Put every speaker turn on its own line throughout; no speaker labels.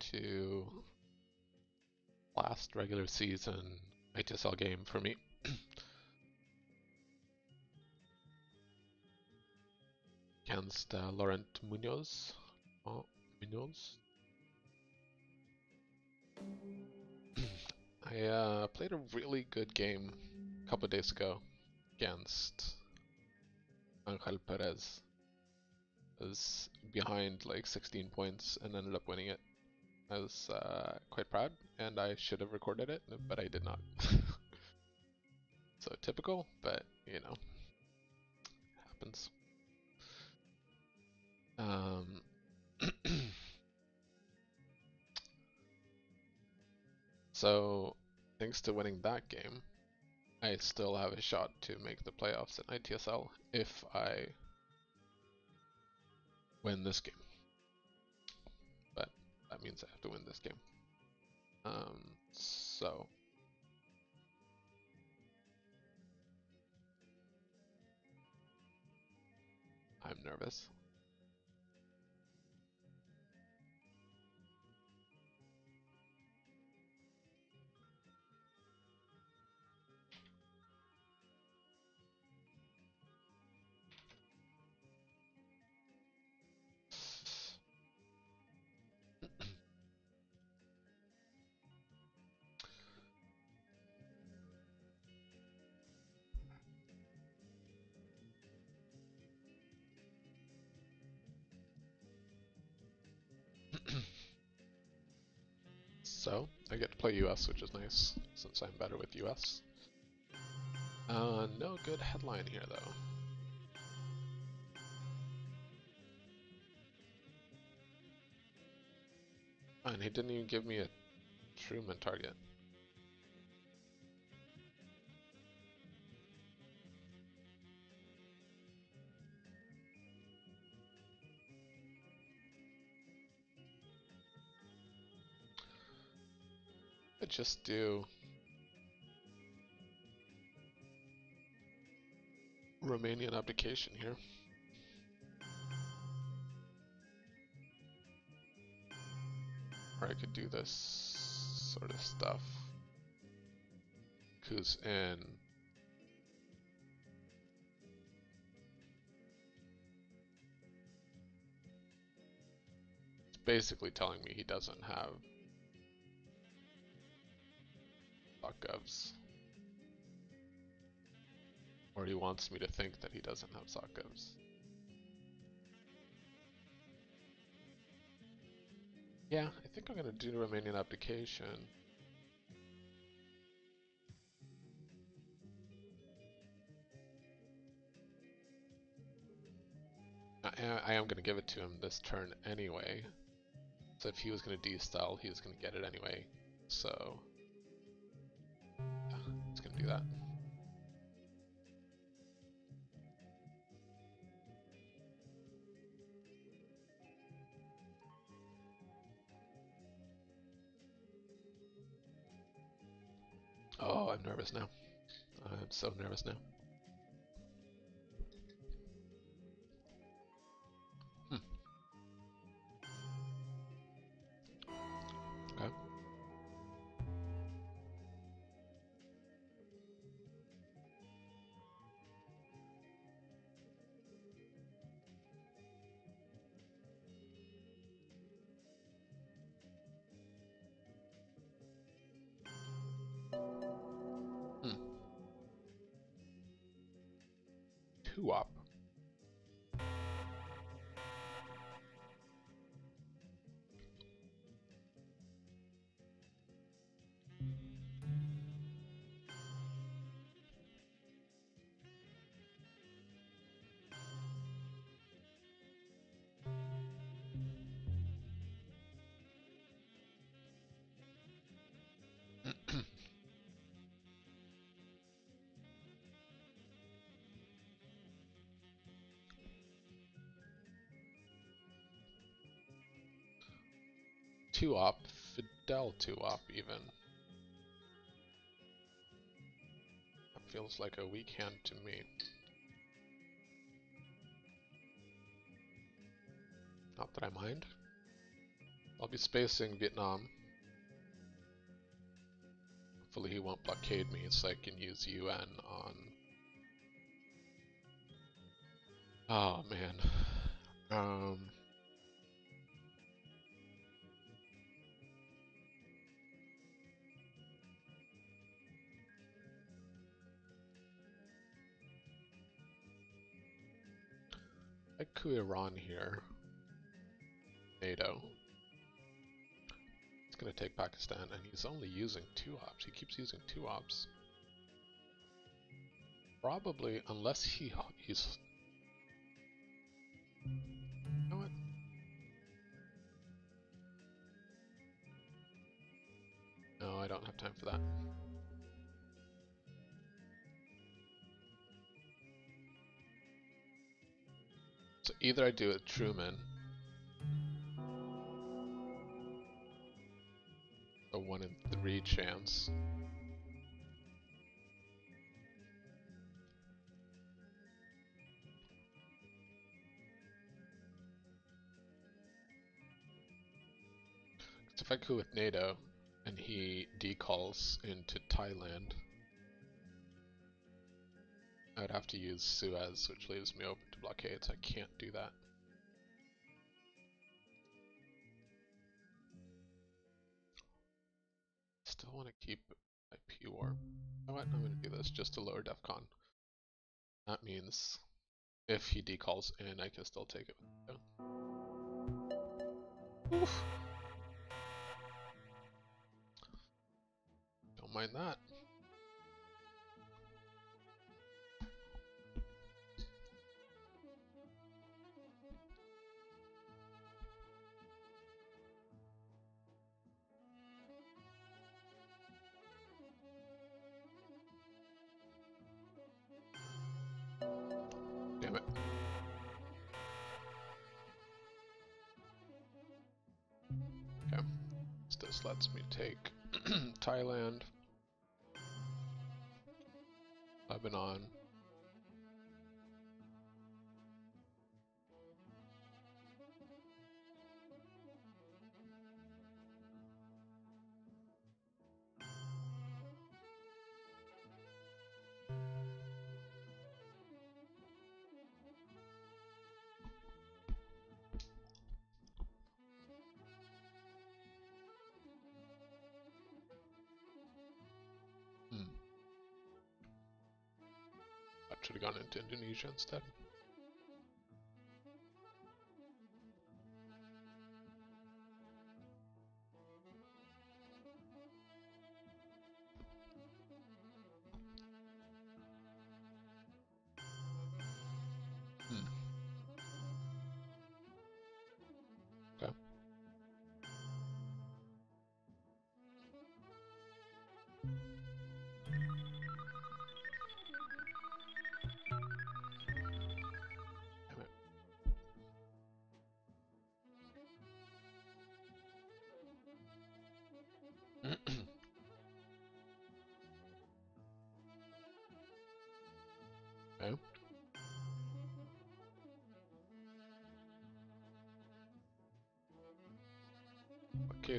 To last regular season ITSL game for me. Against uh, Laurent Munoz. Oh, Munoz. I uh, played a really good game a couple days ago against Angel Perez was behind like 16 points and ended up winning it. I was uh, quite proud, and I should have recorded it, but I did not. so typical, but you know, happens. Um, so, thanks to winning that game, I still have a shot to make the playoffs in ITSL if I win this game. That means I have to win this game. Um, so. I'm nervous. I get to play US, which is nice, since I'm better with US. Uh, no good headline here, though. And he didn't even give me a Truman target. Just do Romanian abdication here. Or I could do this sort of stuff. Who's in basically telling me he doesn't have SocGovs. Or he wants me to think that he doesn't have SocGovs. Yeah, I think I'm gonna do the Romanian abdication. I, am gonna give it to him this turn anyway. So if he was gonna de-style, he was gonna get it anyway. So do that. Oh, I'm nervous now. I'm so nervous now. 2-op, Fidel 2-op even. That feels like a weak hand to me. Not that I mind. I'll be spacing Vietnam. Hopefully he won't blockade me so I can use UN on... Oh man. Um... I coup Iran here. NATO. He's gonna take Pakistan, and he's only using two ops. He keeps using two ops. Probably, unless he he's. No, I don't have time for that. Either I do it Truman. A one in three chance. if I go with NATO and he decalls into Thailand, I would have to use Suez, which leaves me open blockades. I can't do that. still want to keep IP warp. You know what? I'm going to do this just to lower DEFCON. That means if he decalls in, I can still take it. Oof. Don't mind that. Lets me take Thailand, Lebanon, into Indonesia instead.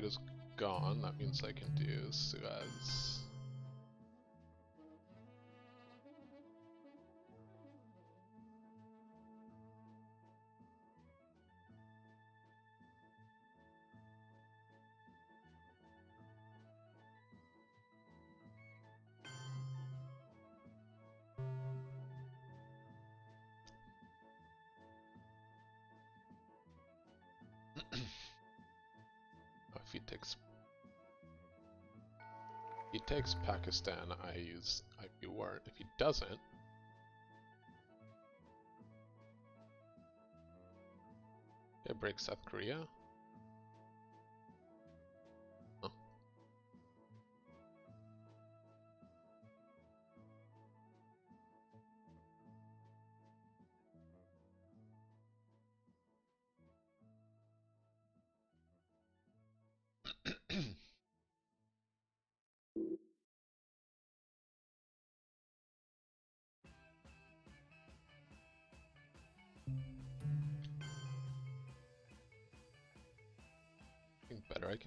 Is gone, that means I can do Suez. Takes he takes Pakistan, I use IP warrant. If he doesn't, it breaks South Korea.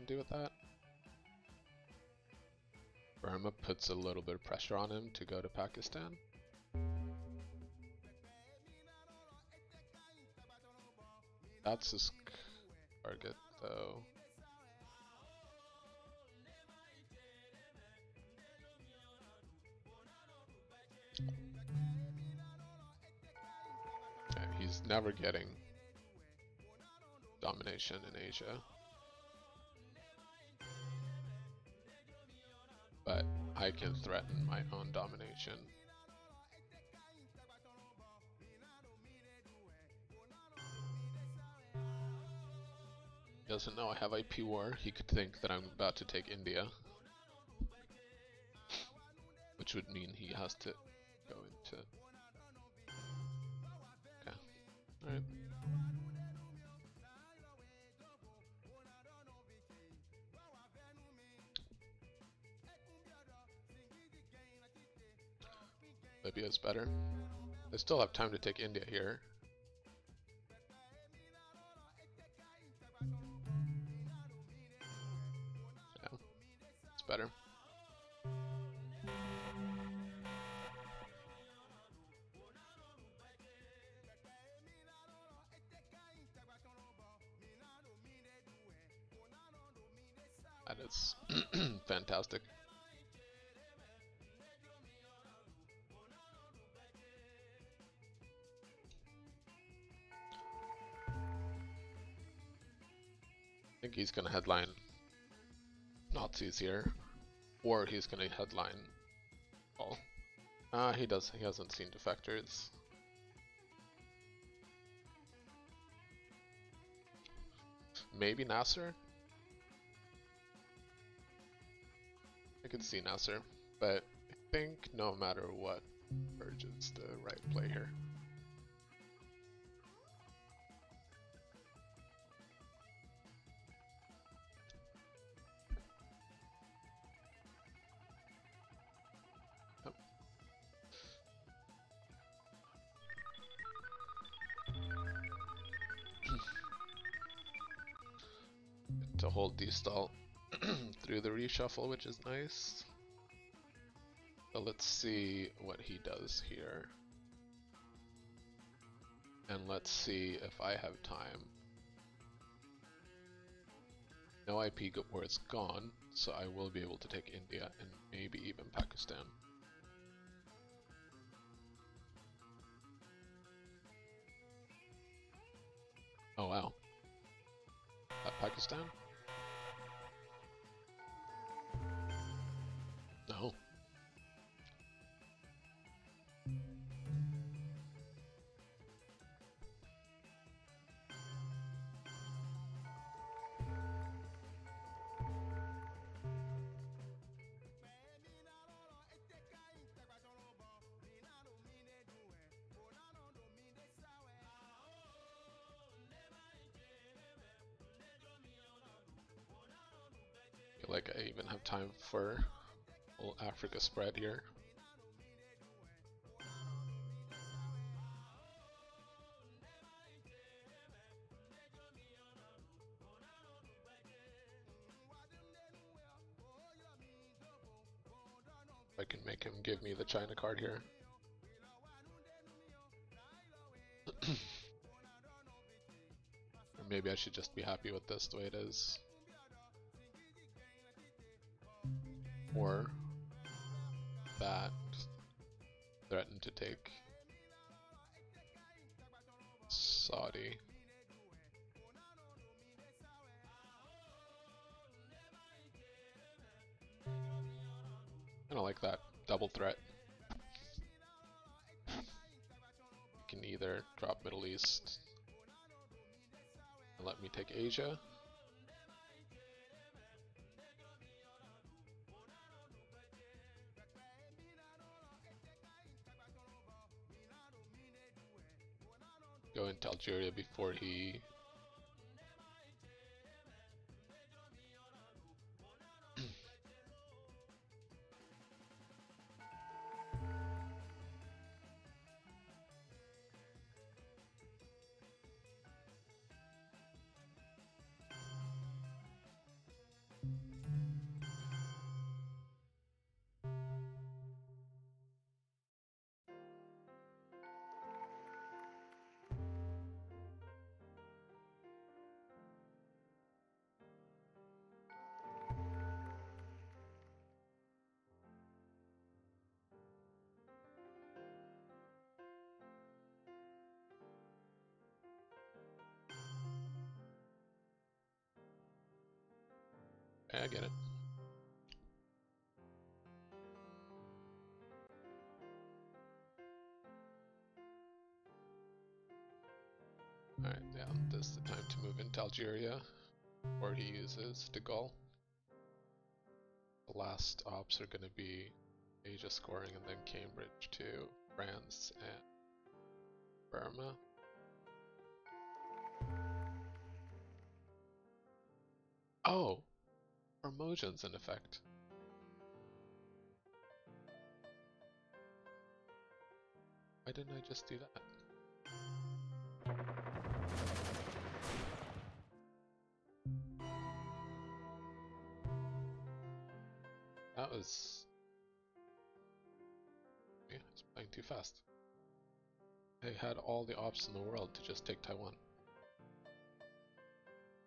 Can do with that. Burma puts a little bit of pressure on him to go to Pakistan. That's his target though. He's never getting domination in Asia. I can threaten my own domination. He doesn't know I have IP war, he could think that I'm about to take India. Which would mean he has to go into... Okay, alright. Libya's better. I still have time to take India here. He's gonna headline Nazis here. Or he's gonna headline. Ah, uh, he does. He hasn't seen defectors. Maybe Nasser? I can see Nasser, but I think no matter what, Burge is the right play here. Reshuffle, which is nice. So let's see what he does here. And let's see if I have time. No IP War it's gone, so I will be able to take India and maybe even Pakistan. Oh wow. That Pakistan? Like I even have time for little Africa spread here. I can make him give me the China card here. or maybe I should just be happy with this the way it is. Or that threatened to take Saudi. I don't like that double threat. You can either drop Middle East and let me take Asia, before he
I get it. Alright, yeah, this is the time to move into Algeria, where he uses De Gaulle. The last ops are going to be Asia scoring and then Cambridge to France and Burma. Oh! Promotion's in effect. Why didn't I just do that? That was... Yeah, it's playing too fast. They had all the ops in the world to just take Taiwan.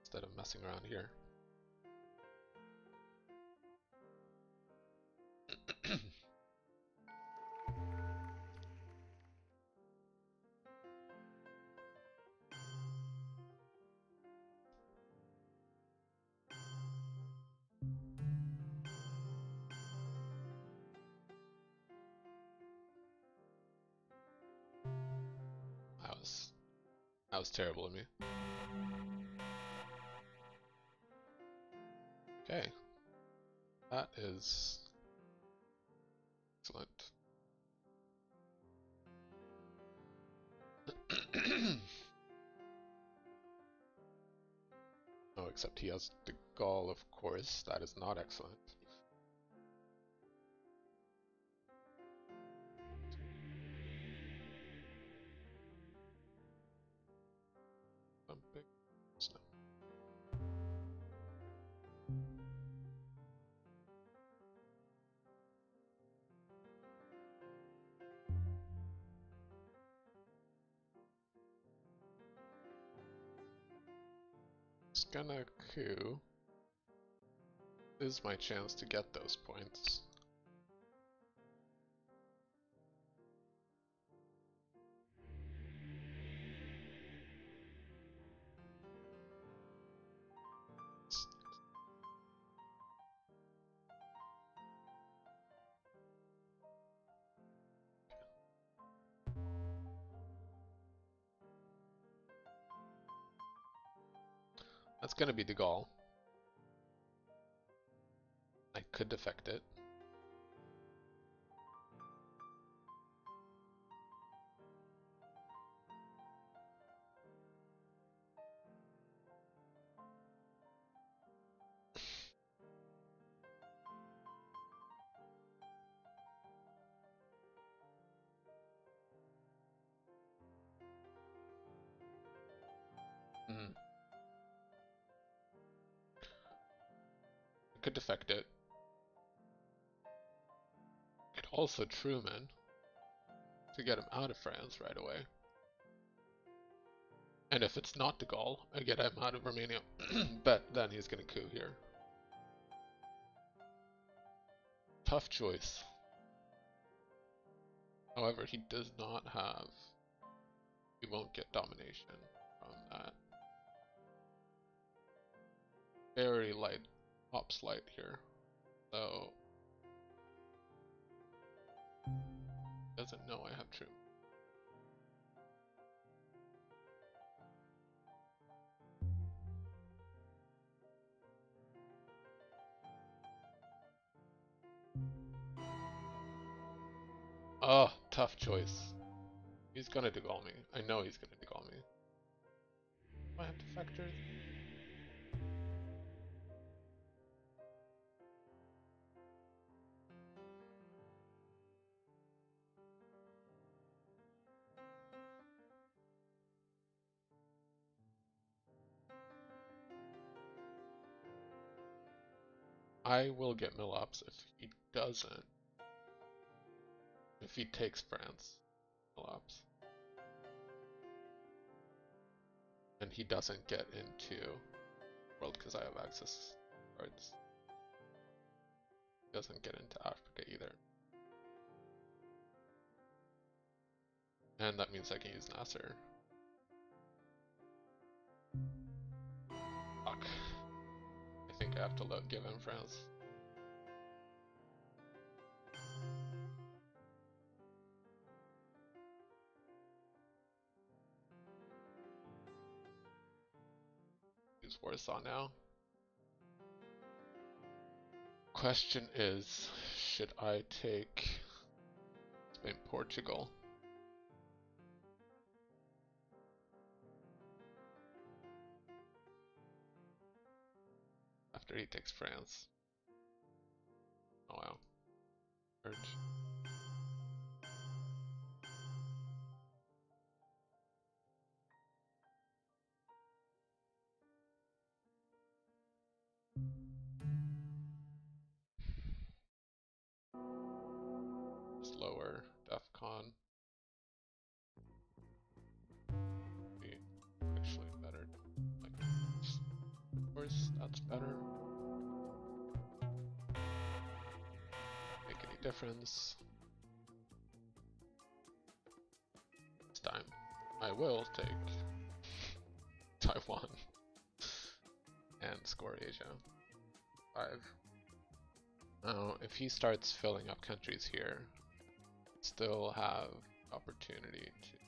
Instead of messing around here. That was terrible of me. Okay. That is excellent. oh, except he has De Gaulle, of course. That is not excellent. Coup. Is my chance to get those points. That's gonna be De Gaulle. I could defect it. Could defect it. Could also Truman to get him out of France right away. And if it's not De Gaulle, I get him out of Romania. but then he's gonna coup here. Tough choice. However, he does not have. He won't get domination from that. Very light light here. So doesn't know I have true. Oh, tough choice. He's gonna degall me. I know he's gonna degall me. Do I have to factor? I will get Milops if he doesn't. If he takes France, Milops. And he doesn't get into world because I have access cards. Doesn't get into Africa either. And that means I can use Nasser.
Have to look, given France. Use Warsaw now. Question is, should I take Spain, Portugal? After he takes France. Oh wow. This time, I will take Taiwan and score Asia. Five. Now, if he starts filling up countries here, still have opportunity to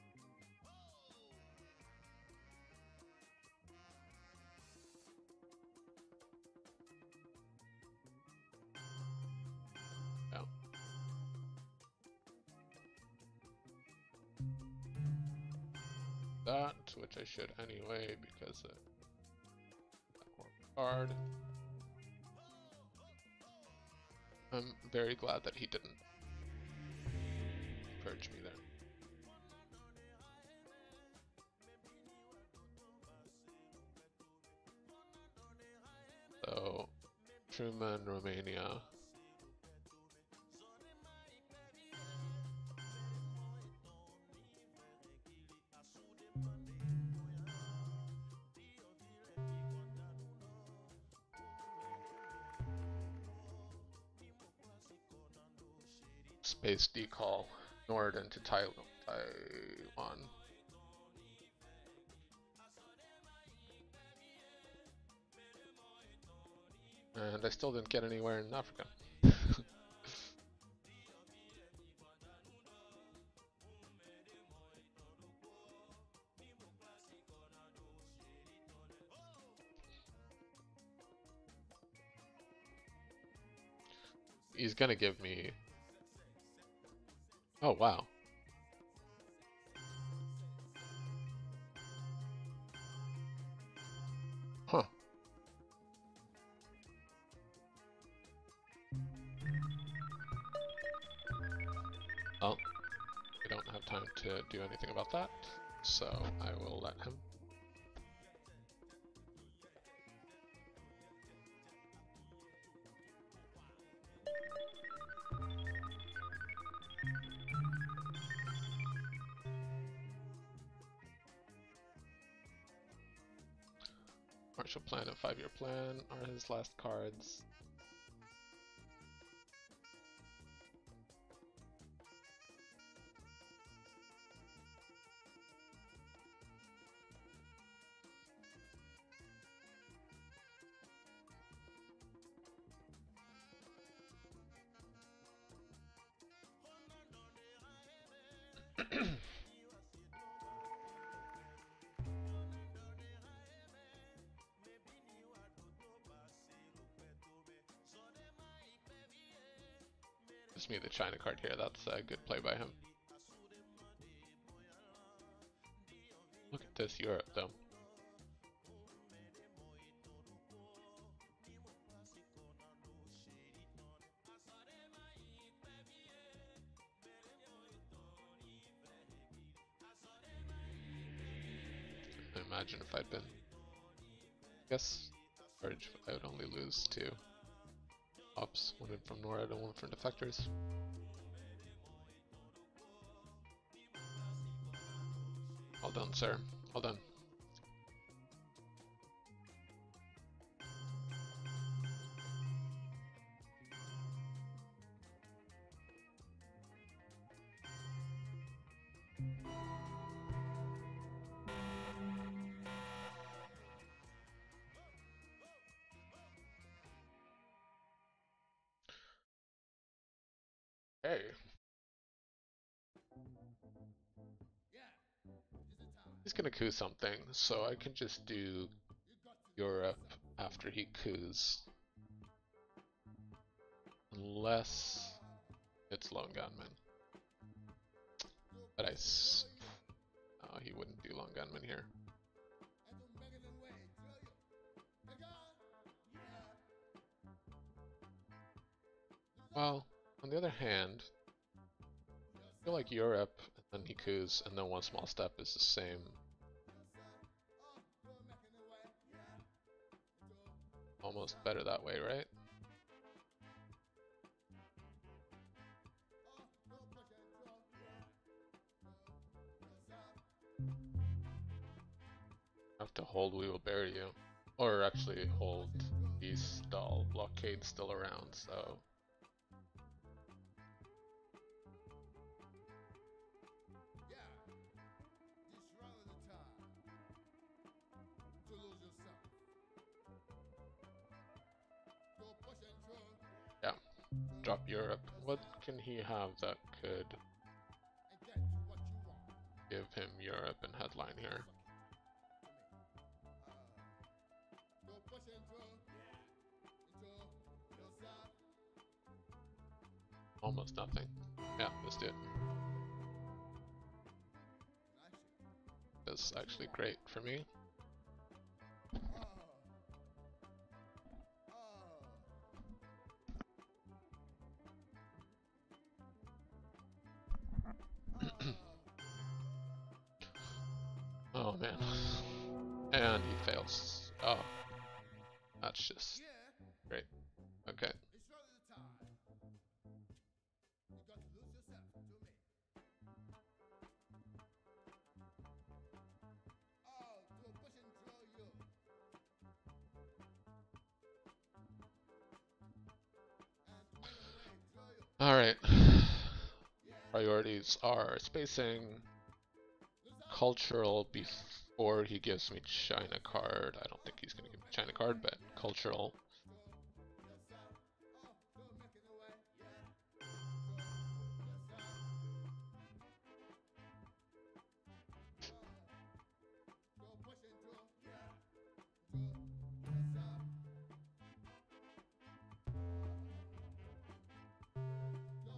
I should anyway because uh, it card. I'm very glad that he didn't purge me there. So, Truman, Romania. Space decall Nord into Taiwan. And I still didn't get anywhere in Africa. He's gonna give me... Oh, wow. Huh. Well, we don't have time to do anything about that, so I will let him. Last cards. Gives me the China card here. That's a good play by him. Look at this Europe, though. I imagine if I'd been, I guess, I would only lose two from NORAD and one from defectors. Well done, sir. Well done.
Coup something, so I can just do Europe after he coups. Unless it's Lone Gunman. But I. Oh, he wouldn't do Lone Gunman here. Well, on the other hand, I feel like Europe, and then he coups, and then one small step is the same. Almost better that way, right? Have to hold We Will Bury You. Or actually hold East Stall blockade still around, so drop Europe. What can he have that could give him Europe and headline here? Almost nothing. Yeah, let's do it. That's actually great for me. Fails. Oh. That's just great. Okay. Alright. Priorities are spacing, cultural before he gives me China card. I don't think he's going to give me China card, but cultural.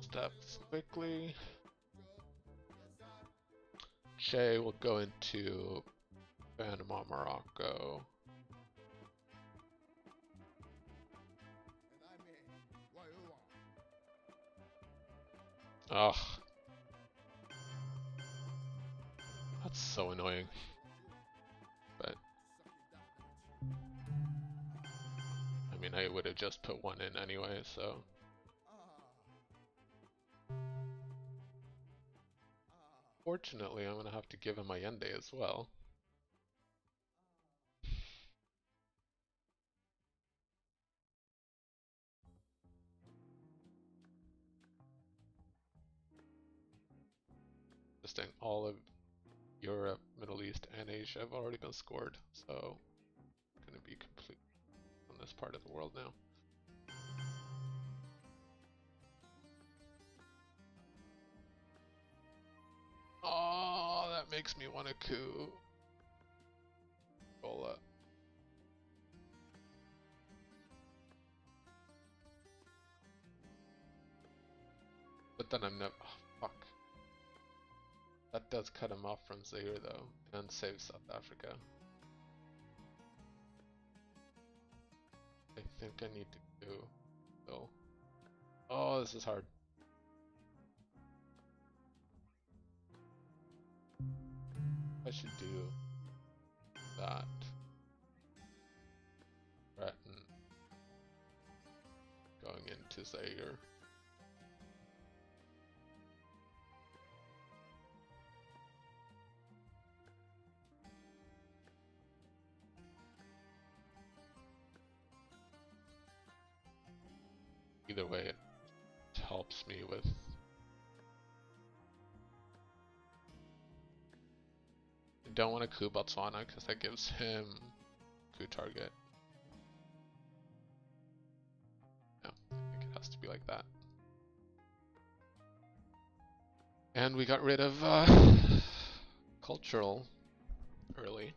Steps quickly. Che will go into Panama, Morocco. Ugh. That's so annoying. But... I mean, I would have just put one in anyway, so... Fortunately, I'm to have to give him my Allende as well. Listing all of Europe, Middle East, and Asia have already been scored, so I'm going to be complete on this part of the world now. Oh, that makes me want to coup. Cola. But then I'm never. Oh. That does cut him off from Zaire though, and save South Africa. I think I need to go. Oh, this is hard. I should do that. Threaten going into Zaire. Don't want to coup Botswana because that gives him coup target. No, I think it has to be like that.
And we got rid of uh, cultural early.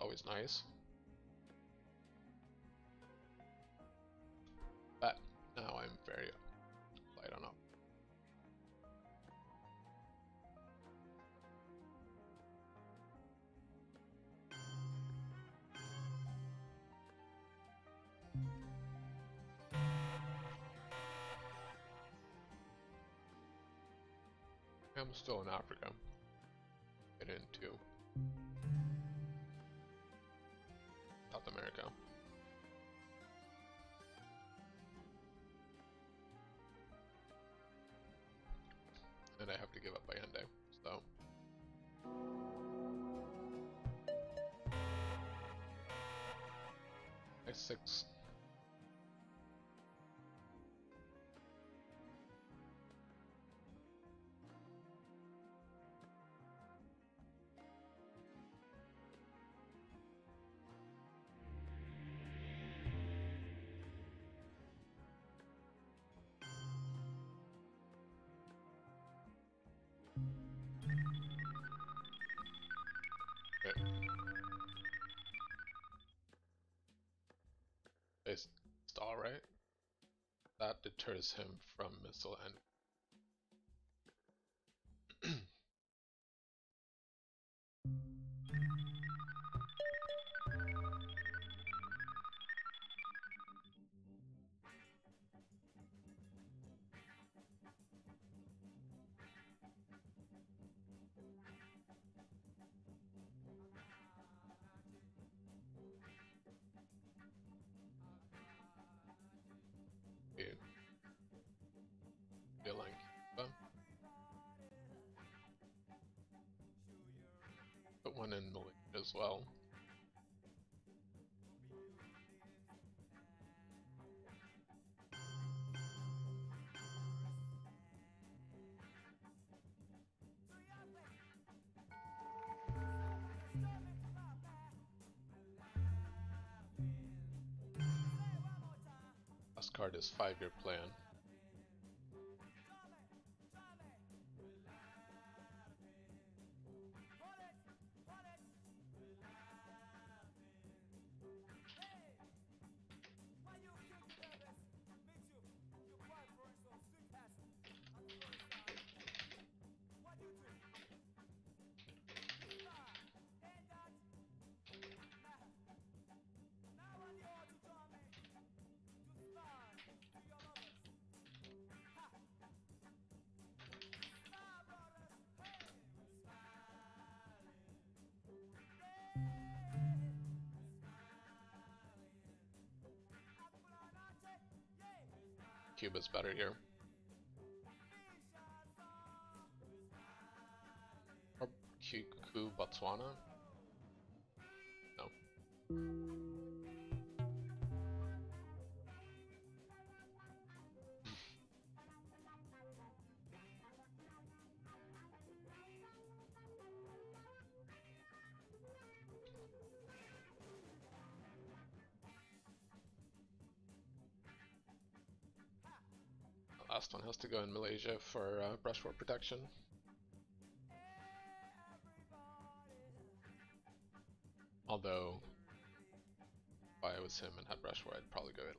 Always nice. But now I'm very I'm still in Africa. Get into deters him from missile as well. Card is five-year plan. Cuba's better here. To go in Malaysia for uh, Brush War protection. Although, if I was him and had Brush War, I'd probably go Italy.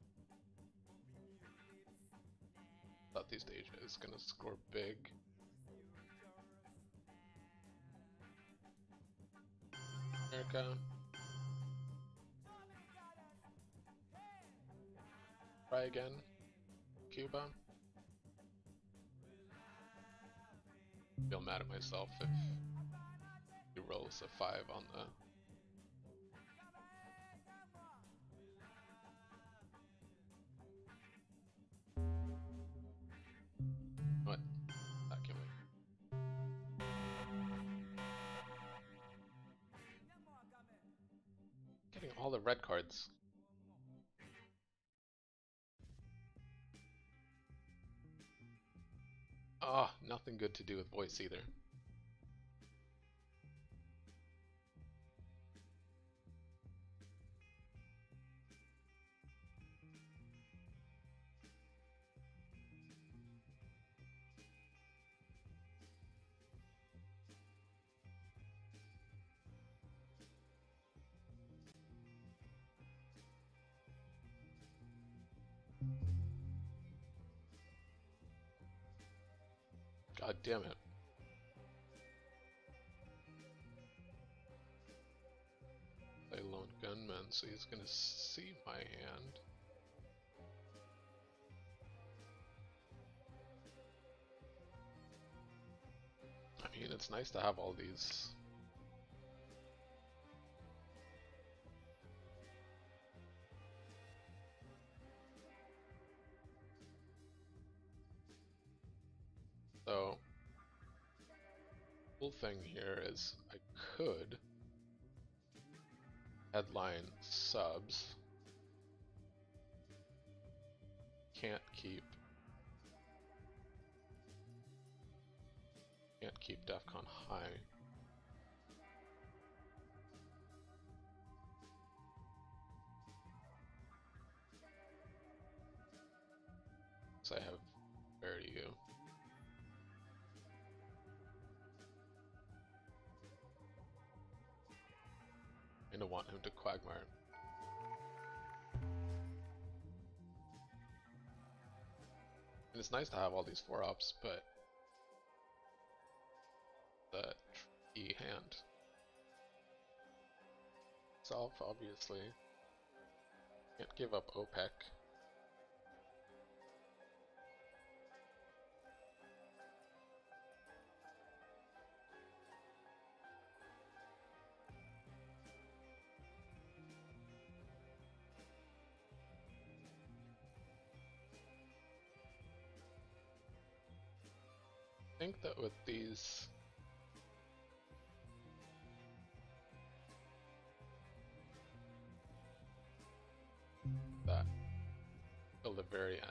Southeast Asia is gonna score big. America. Try again. Cuba. Feel mad at myself if he rolls a 5 on the What? That can wait. Getting all the red cards. Ah, nothing good to do with voice either.
Damn it. Play lone gunman, so he's gonna see my hand. I mean, it's nice to have all these. Thing here is I could headline subs. Can't keep Can't keep DEFCON high. Want him to Quagmire. And it's nice to have all these 4-ops, but the tricky hand. Self, obviously. Can't give up OPEC. Think that with these that till the very end.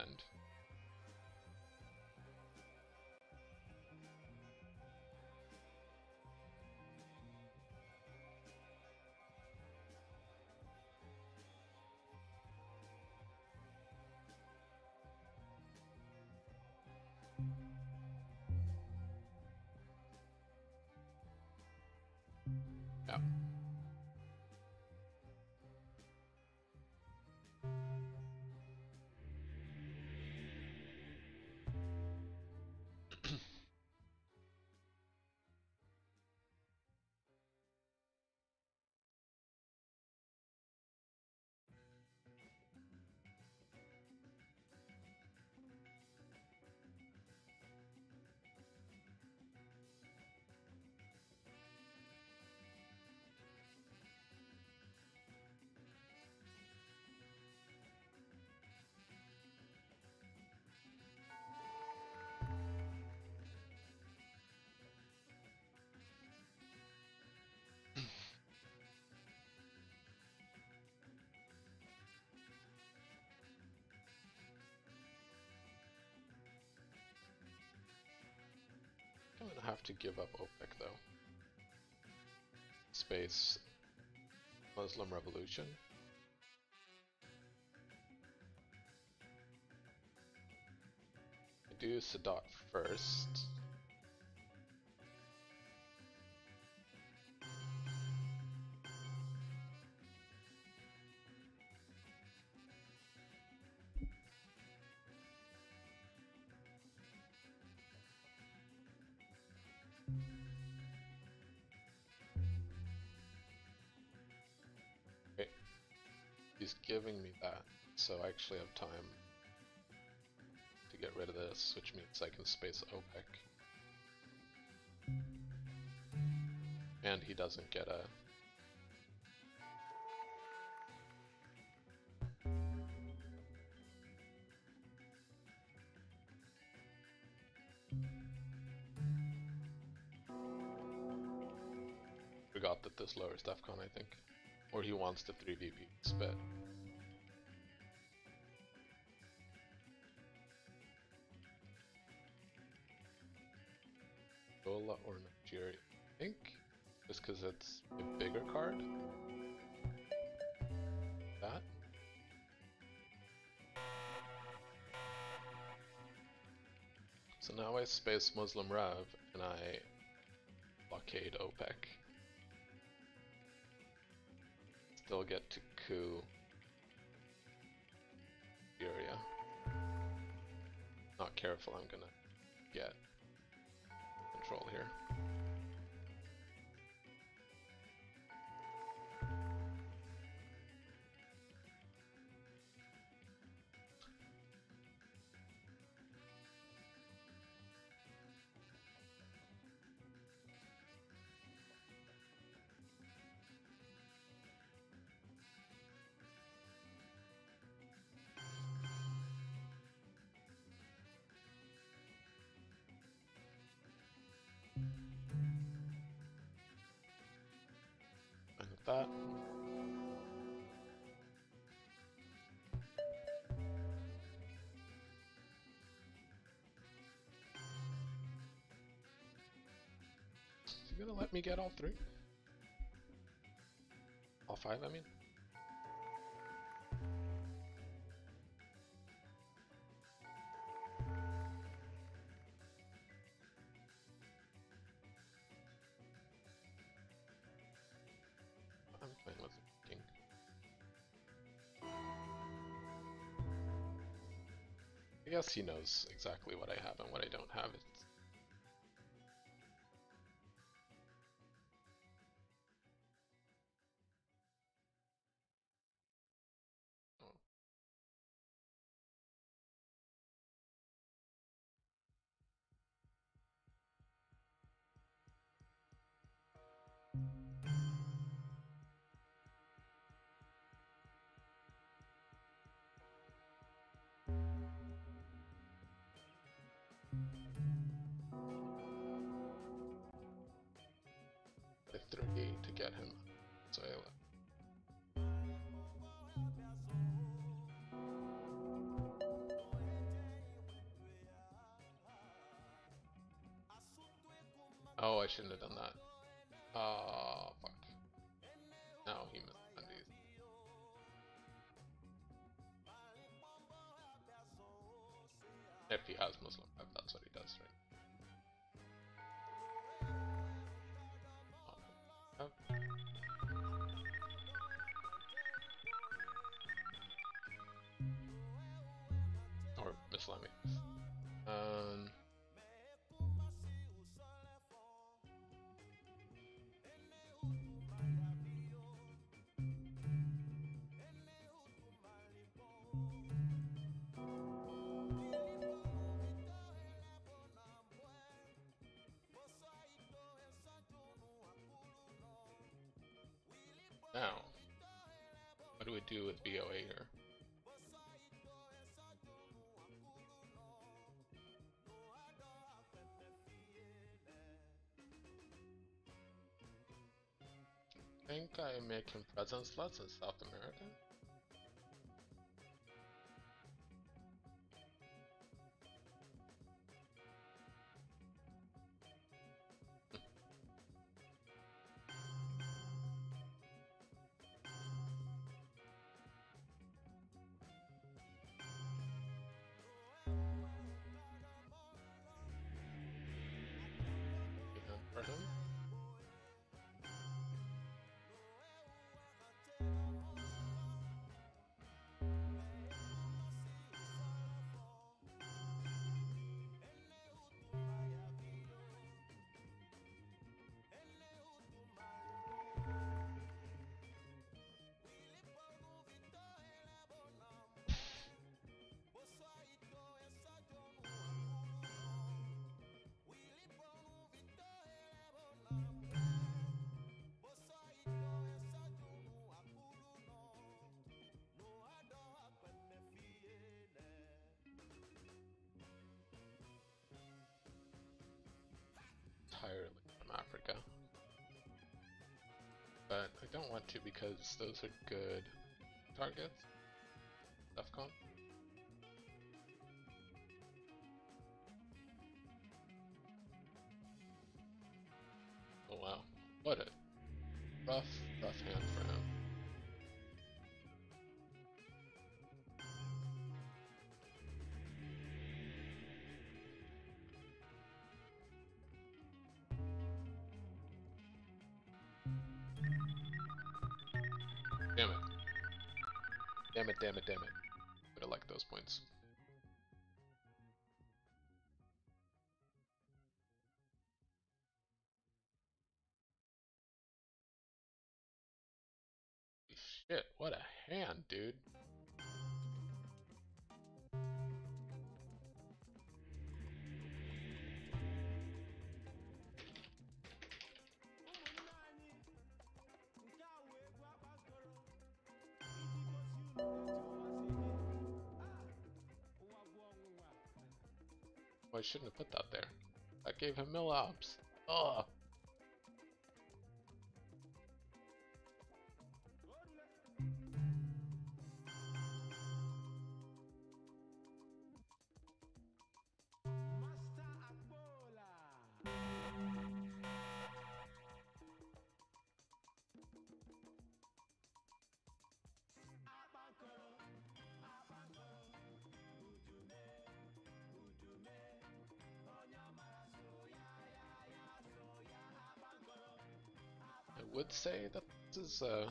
Yeah. I'm have to give up OPEC though. Space Muslim Revolution. I do Sadat first. Giving me that, so I actually have time to get rid of this, which means I can space OPEC. And he doesn't get a Forgot that this lowers DEFCON, I think. Or he wants the 3VP spit. Gola or Nigeria? I think just because it's a bigger card. That. So now I space Muslim Rev and I blockade OPEC. Still get to coup Furia. Not careful, I'm gonna get
control here. He gonna let me get all three? All five, I mean? Guess he knows exactly what I have and what I don't have. It's shouldn't have done that. Oh, fuck. Now he missed undies. If he has Muslim prep, that's what he does, right? Oh. What do with VOA here? think I am making him presenceless in South America. Don't want to because those are good targets. Damn it, damn it, damn it.
I shouldn't have put that there. I gave him Milops. Ugh. Would say that this is uh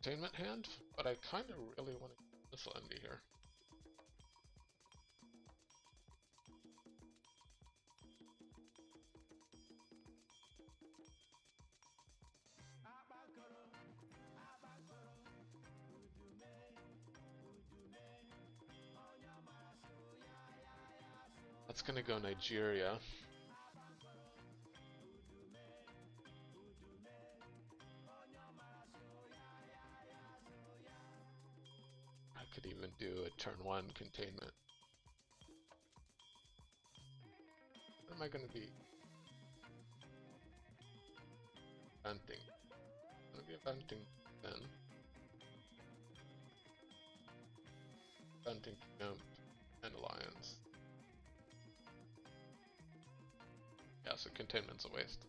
Entertainment hand, but I kind of really want to this Allende here. Gonna go Nigeria. I could even do a turn one containment. What am I gonna be? Venting. I'm gonna be venting then. Venting Camp um, so containment's a waste.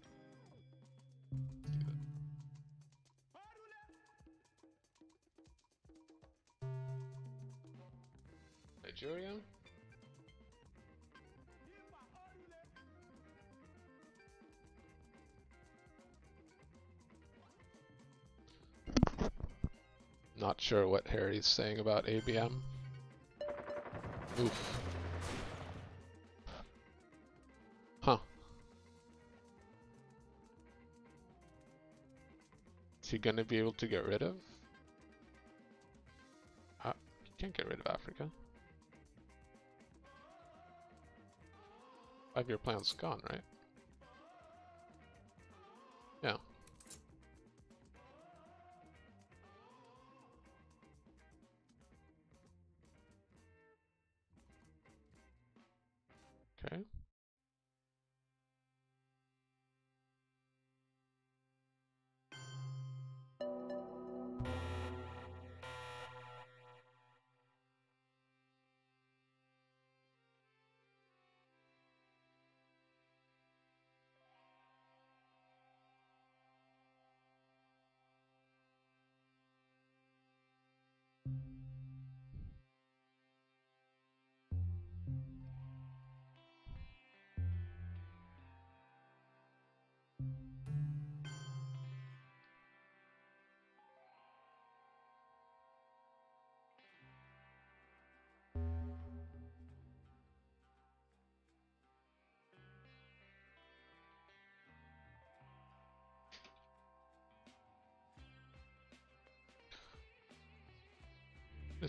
Nigeria? Not sure what Harry's saying about ABM. Oof. Is he gonna be able to get rid of? Uh, he can't get rid of Africa. Five-year plan's gone, right? Yeah. Okay.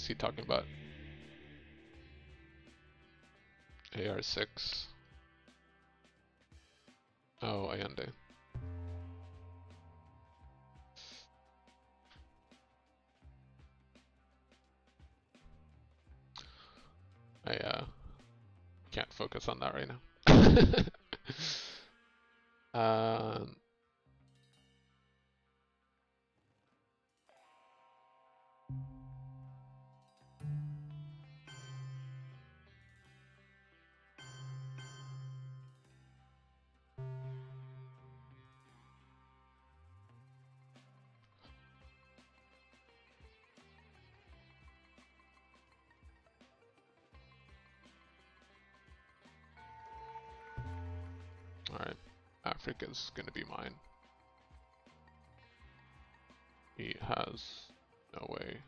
Is he talking about? AR6. Oh, Allende. I uh can't focus on that right now. um Africa's gonna be mine. He has no way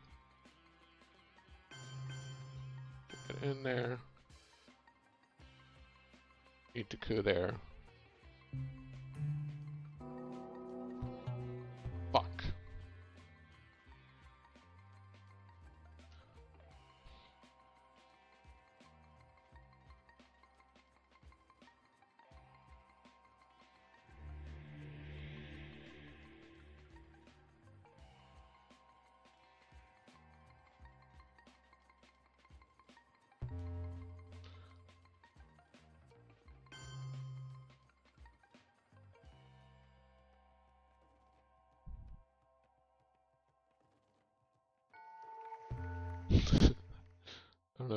to get in there. Need to coup there.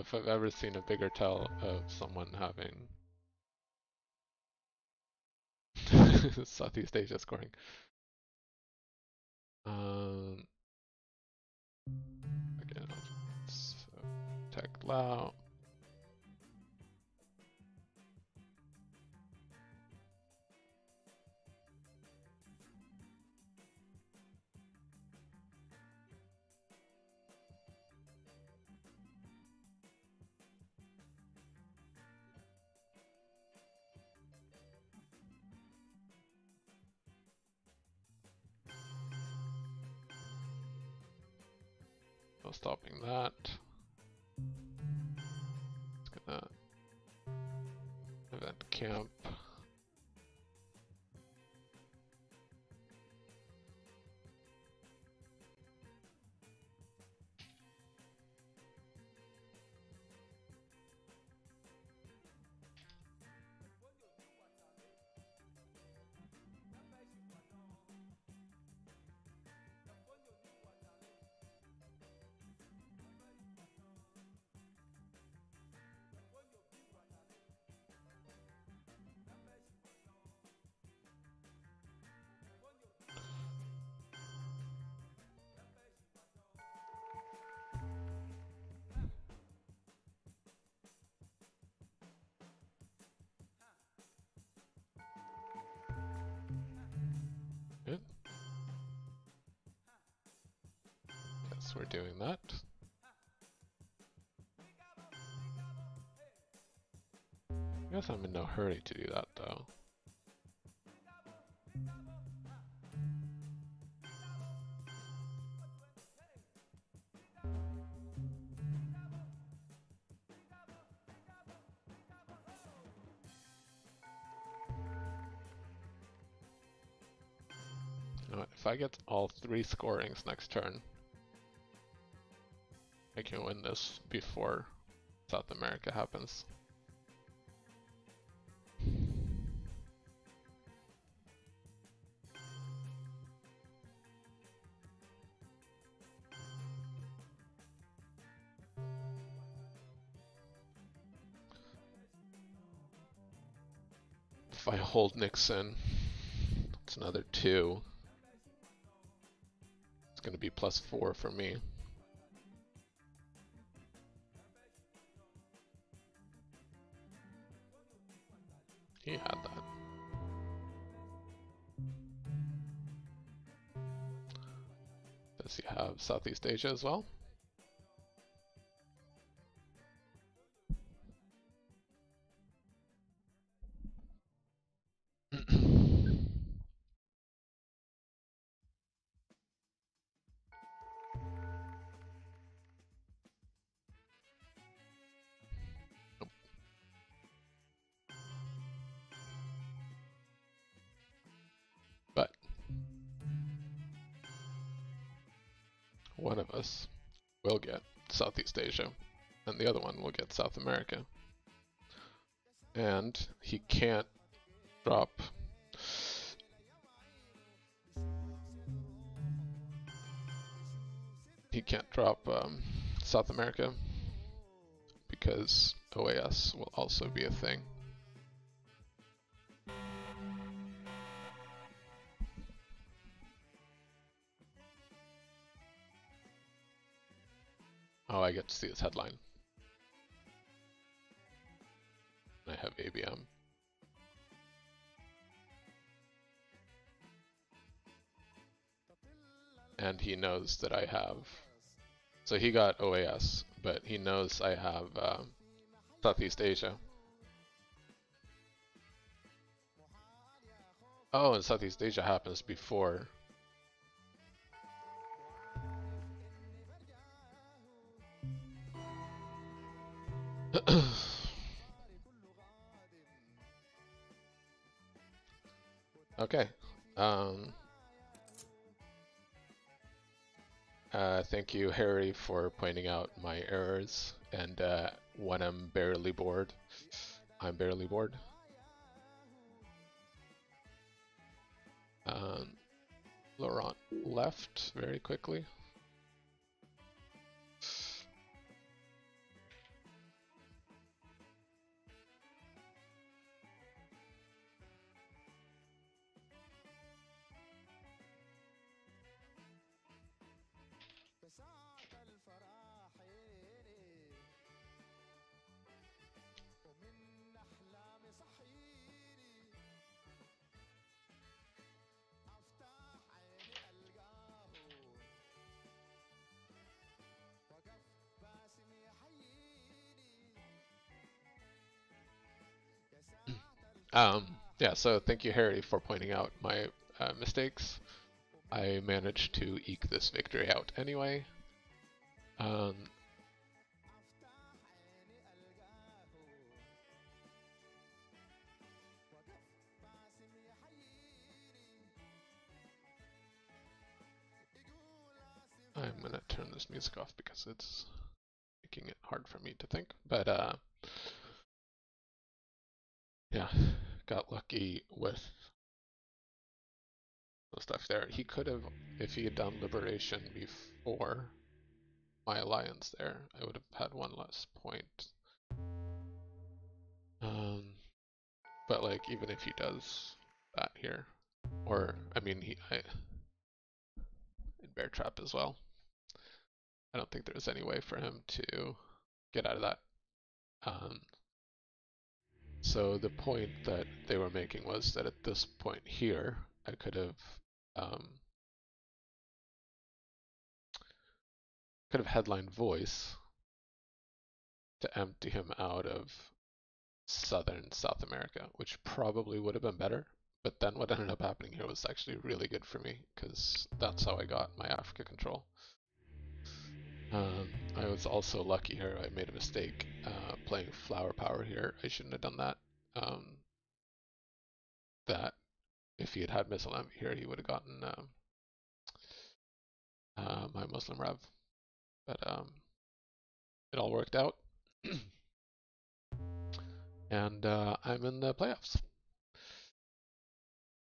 If I've ever seen a bigger tell of someone having Southeast Asia scoring. Um, again, so tech Lao. Stopping that. Let's get that. Event camp. Yes, we're doing that. I guess I'm in no hurry to do that though. If I get all three scorings next turn, can win this before South America happens. If I hold Nixon, it's another two. It's gonna be plus four for me. He had that. Does he have Southeast Asia as well? Asia, and the other one will get South America. And he can't drop he can't drop um, South America because OAS will also be a thing. See this headline. I have ABM. And he knows that I have. So he got OAS, but he knows I have um, Southeast Asia. Oh, and Southeast Asia happens before. okay. Um, uh, thank you, Harry, for pointing out my errors. And uh, when I'm barely bored, I'm barely bored. Um, Laurent left very quickly. Um, yeah, so thank you, Harry, for pointing out my uh, mistakes. I managed to eke this victory out anyway. Um, I'm gonna turn this music off because it's making it hard for me to think. But uh, yeah, got lucky with the stuff there. He could have, if he had done Liberation before my alliance there, I would have had one less point. Um, but like, even if he does that here, or, I mean, he, I, in Bear Trap as well, I don't think there's any way for him to get out of that. Um, so the point that they were making was that at this point here, I could have um, could have headlined voice to empty him out of southern South America, which probably would have been better. But then what ended up happening here was actually really good for me because that's how I got my Africa control. Um, I was also lucky here. I made a mistake uh, playing flower power here. I shouldn't have done that. Um, that if he had had missile envy here, he would have gotten um, uh, my Muslim Rev. But um, it all worked out. and uh, I'm in the playoffs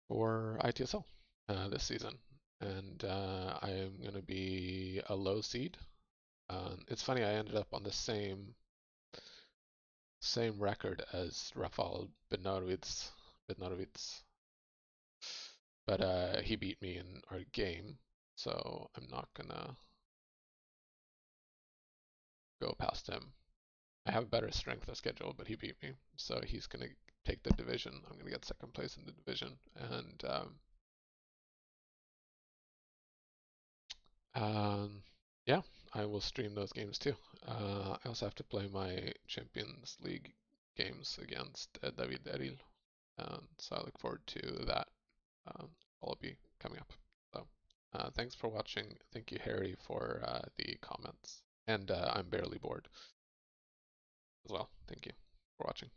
for ITSL uh, this season. And uh, I am going to be a low seed. Um, it's funny, I ended up on the same same record as Rafal Bednarovitz, Bednarovitz. But uh, he beat me in our game, so I'm not gonna go past him. I have a better strength of schedule, but he beat me, so he's gonna take the division. I'm gonna get second place in the division, and um, um, yeah, I will stream those games too. Uh, I also have to play my Champions League games against uh, David Eril, so I look forward to that. Um, all be coming up. So, uh, thanks for watching. Thank you, Harry, for uh, the comments, and uh, I'm barely bored as well. Thank you for watching.